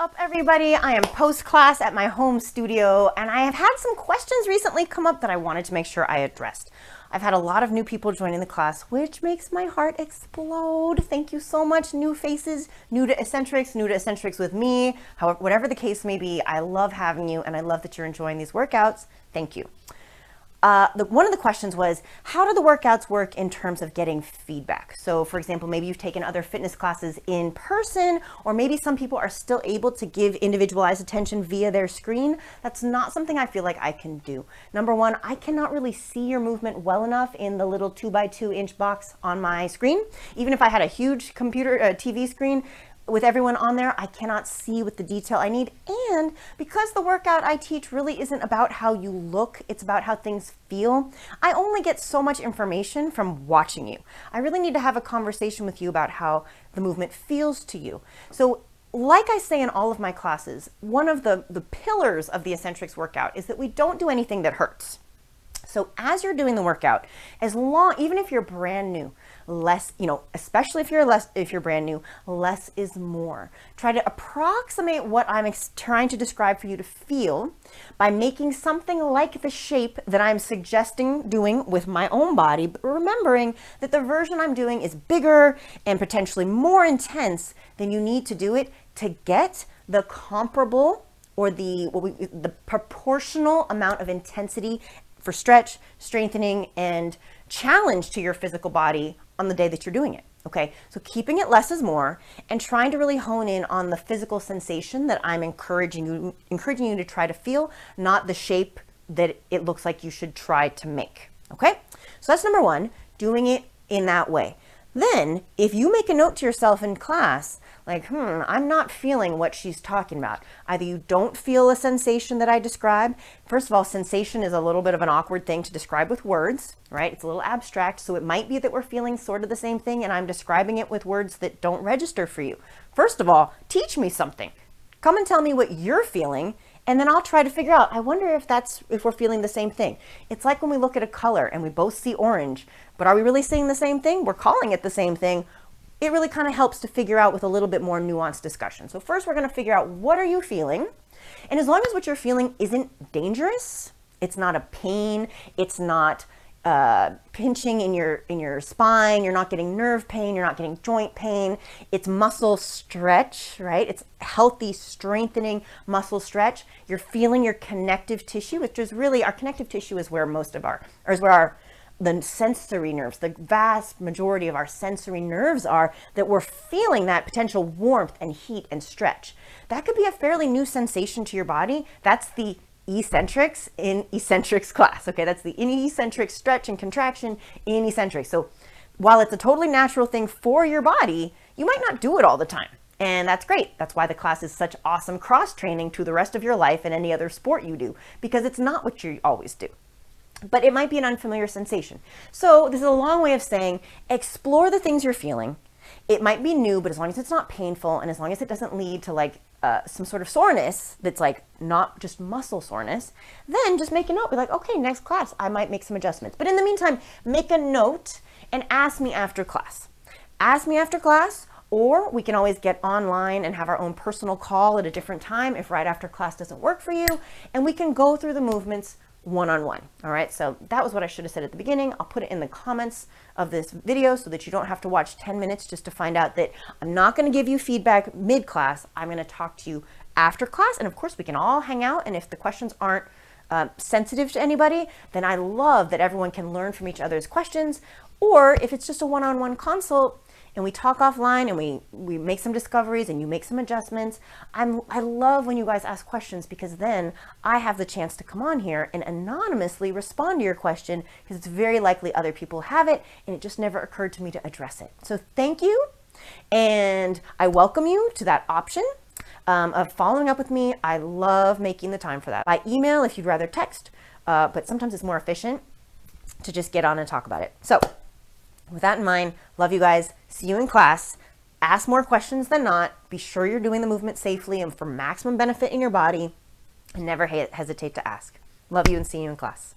up everybody? I am post class at my home studio and I have had some questions recently come up that I wanted to make sure I addressed. I've had a lot of new people joining the class, which makes my heart explode. Thank you so much. New faces, new to Essentrics, new to Essentrics with me. However, whatever the case may be, I love having you and I love that you're enjoying these workouts. Thank you. Uh, the, one of the questions was, how do the workouts work in terms of getting feedback? So for example, maybe you've taken other fitness classes in person, or maybe some people are still able to give individualized attention via their screen. That's not something I feel like I can do. Number one, I cannot really see your movement well enough in the little two by two inch box on my screen. Even if I had a huge computer uh, TV screen, with everyone on there, I cannot see with the detail I need. And because the workout I teach really isn't about how you look, it's about how things feel, I only get so much information from watching you. I really need to have a conversation with you about how the movement feels to you. So like I say in all of my classes, one of the, the pillars of the Essentrics workout is that we don't do anything that hurts. So as you're doing the workout, as long, even if you're brand new, less, you know, especially if you're less, if you're brand new, less is more. Try to approximate what I'm trying to describe for you to feel by making something like the shape that I'm suggesting doing with my own body, but remembering that the version I'm doing is bigger and potentially more intense than you need to do it to get the comparable or the we, the proportional amount of intensity for stretch, strengthening, and challenge to your physical body on the day that you're doing it. Okay, so keeping it less is more and trying to really hone in on the physical sensation that I'm encouraging you, encouraging you to try to feel, not the shape that it looks like you should try to make. Okay, so that's number one, doing it in that way. Then, if you make a note to yourself in class like, hmm, I'm not feeling what she's talking about. Either you don't feel a sensation that I describe. First of all, sensation is a little bit of an awkward thing to describe with words, right? It's a little abstract. So it might be that we're feeling sort of the same thing and I'm describing it with words that don't register for you. First of all, teach me something. Come and tell me what you're feeling and then I'll try to figure out, I wonder if that's, if we're feeling the same thing. It's like when we look at a color and we both see orange, but are we really seeing the same thing? We're calling it the same thing it really kind of helps to figure out with a little bit more nuanced discussion. So first we're going to figure out what are you feeling? And as long as what you're feeling isn't dangerous, it's not a pain, it's not uh, pinching in your in your spine, you're not getting nerve pain, you're not getting joint pain. It's muscle stretch, right? It's healthy, strengthening muscle stretch. You're feeling your connective tissue, which is really our connective tissue is where most of our, or is where our the sensory nerves, the vast majority of our sensory nerves are, that we're feeling that potential warmth and heat and stretch. That could be a fairly new sensation to your body. That's the eccentrics in Essentrics class. Okay, that's the in eccentric stretch and contraction in Essentrics. So while it's a totally natural thing for your body, you might not do it all the time. And that's great. That's why the class is such awesome cross training to the rest of your life and any other sport you do, because it's not what you always do but it might be an unfamiliar sensation. So this is a long way of saying explore the things you're feeling. It might be new, but as long as it's not painful and as long as it doesn't lead to like uh, some sort of soreness that's like not just muscle soreness, then just make a note. Be like, okay, next class, I might make some adjustments. But in the meantime, make a note and ask me after class. Ask me after class, or we can always get online and have our own personal call at a different time if right after class doesn't work for you. And we can go through the movements one-on-one. All right, so that was what I should have said at the beginning. I'll put it in the comments of this video so that you don't have to watch 10 minutes just to find out that I'm not gonna give you feedback mid-class. I'm gonna talk to you after class. And of course we can all hang out. And if the questions aren't uh, sensitive to anybody, then I love that everyone can learn from each other's questions. Or if it's just a one-on-one -on -one consult, and we talk offline and we, we make some discoveries and you make some adjustments. I'm, I love when you guys ask questions because then I have the chance to come on here and anonymously respond to your question because it's very likely other people have it and it just never occurred to me to address it. So thank you. And I welcome you to that option um, of following up with me. I love making the time for that. By email, if you'd rather text, uh, but sometimes it's more efficient to just get on and talk about it. So with that in mind, love you guys. See you in class. Ask more questions than not. Be sure you're doing the movement safely and for maximum benefit in your body. And never hesitate to ask. Love you and see you in class.